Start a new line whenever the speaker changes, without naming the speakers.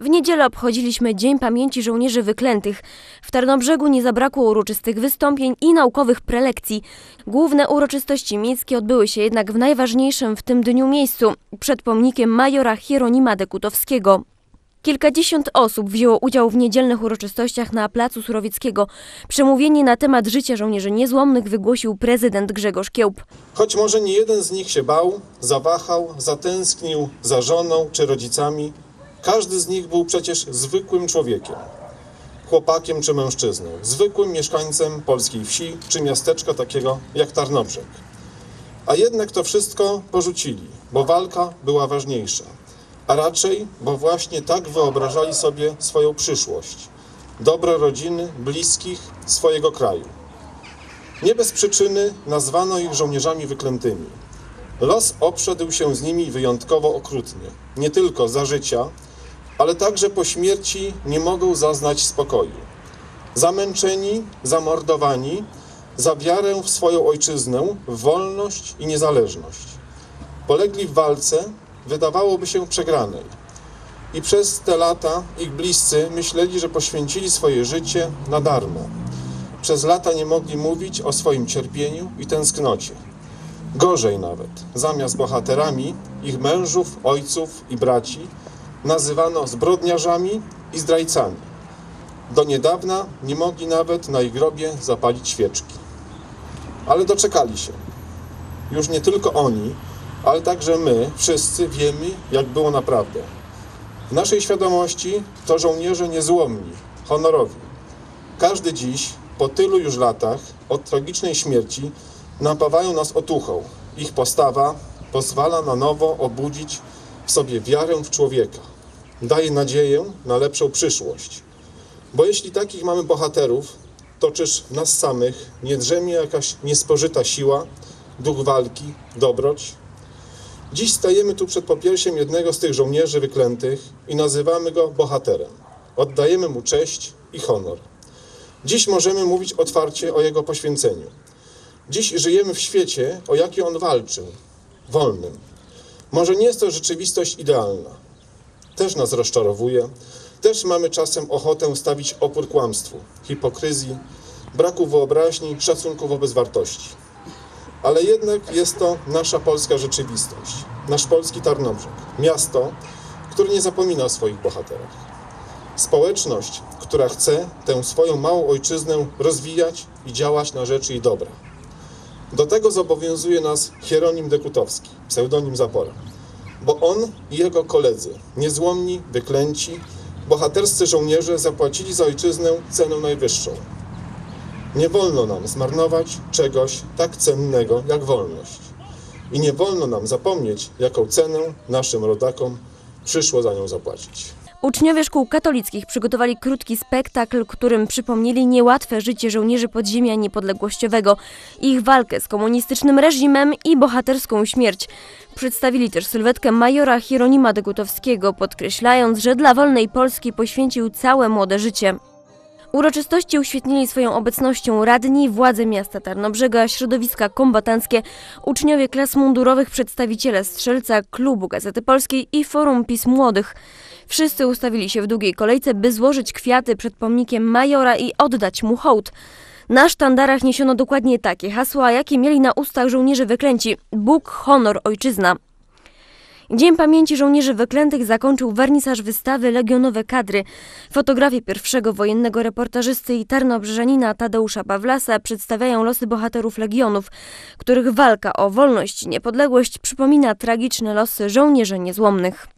W niedzielę obchodziliśmy Dzień Pamięci Żołnierzy Wyklętych. W Tarnobrzegu nie zabrakło uroczystych wystąpień i naukowych prelekcji. Główne uroczystości miejskie odbyły się jednak w najważniejszym w tym dniu miejscu, przed pomnikiem majora Hieronima Dekutowskiego. Kilkadziesiąt osób wzięło udział w niedzielnych uroczystościach na Placu Surowieckiego. Przemówienie na temat życia żołnierzy niezłomnych wygłosił prezydent Grzegorz Kiełb.
Choć może nie jeden z nich się bał, zawahał, zatęsknił za żoną czy rodzicami, każdy z nich był przecież zwykłym człowiekiem. Chłopakiem czy mężczyzną, zwykłym mieszkańcem polskiej wsi czy miasteczka takiego jak Tarnobrzeg. A jednak to wszystko porzucili, bo walka była ważniejsza. A raczej, bo właśnie tak wyobrażali sobie swoją przyszłość. Dobro rodziny, bliskich, swojego kraju. Nie bez przyczyny nazwano ich żołnierzami wyklętymi. Los obszedł się z nimi wyjątkowo okrutnie. Nie tylko za życia, ale także po śmierci nie mogą zaznać spokoju. Zamęczeni, zamordowani, za wiarę w swoją ojczyznę, w wolność i niezależność. Polegli w walce, wydawałoby się przegranej. I przez te lata ich bliscy myśleli, że poświęcili swoje życie na darmo. Przez lata nie mogli mówić o swoim cierpieniu i tęsknocie. Gorzej nawet, zamiast bohaterami ich mężów, ojców i braci nazywano zbrodniarzami i zdrajcami. Do niedawna nie mogli nawet na ich grobie zapalić świeczki. Ale doczekali się. Już nie tylko oni, ale także my, wszyscy wiemy, jak było naprawdę. W naszej świadomości to żołnierze niezłomni, honorowi. Każdy dziś, po tylu już latach od tragicznej śmierci, napawają nas otuchą. Ich postawa pozwala na nowo obudzić w sobie wiarę w człowieka. Daje nadzieję na lepszą przyszłość. Bo jeśli takich mamy bohaterów, to czyż nas samych nie drzemie jakaś niespożyta siła, duch walki, dobroć? Dziś stajemy tu przed popiersiem jednego z tych żołnierzy wyklętych i nazywamy go bohaterem. Oddajemy mu cześć i honor. Dziś możemy mówić otwarcie o jego poświęceniu. Dziś żyjemy w świecie, o jaki on walczył, wolnym. Może nie jest to rzeczywistość idealna. Też nas rozczarowuje, też mamy czasem ochotę stawić opór kłamstwu, hipokryzji, braku wyobraźni, szacunku wobec wartości. Ale jednak jest to nasza polska rzeczywistość, nasz polski Tarnobrzeg, miasto, które nie zapomina o swoich bohaterach. Społeczność, która chce tę swoją małą ojczyznę rozwijać i działać na rzecz jej dobra. Do tego zobowiązuje nas Hieronim Dekutowski, pseudonim Zapora, bo on i jego koledzy, niezłomni, wyklęci, bohaterscy żołnierze zapłacili za ojczyznę cenę najwyższą. Nie wolno nam zmarnować czegoś tak cennego jak wolność. I nie wolno nam zapomnieć, jaką cenę naszym rodakom przyszło za nią zapłacić.
Uczniowie szkół katolickich przygotowali krótki spektakl, którym przypomnieli niełatwe życie żołnierzy podziemia niepodległościowego, ich walkę z komunistycznym reżimem i bohaterską śmierć. Przedstawili też sylwetkę majora Hieronima Dekutowskiego, podkreślając, że dla wolnej Polski poświęcił całe młode życie. Uroczystości uświetnili swoją obecnością radni, władze miasta Tarnobrzega, środowiska kombatanckie, uczniowie klas mundurowych, przedstawiciele Strzelca, Klubu Gazety Polskiej i Forum PiS Młodych. Wszyscy ustawili się w długiej kolejce, by złożyć kwiaty przed pomnikiem majora i oddać mu hołd. Na sztandarach niesiono dokładnie takie hasła, jakie mieli na ustach żołnierze wyklęci: Bóg, honor, ojczyzna. Dzień Pamięci Żołnierzy Wyklętych zakończył wernisaż wystawy Legionowe Kadry. Fotografie pierwszego wojennego reportażysty i tarnobrzeżanina Tadeusza Pawlasa przedstawiają losy bohaterów Legionów, których walka o wolność i niepodległość przypomina tragiczne losy żołnierzy niezłomnych.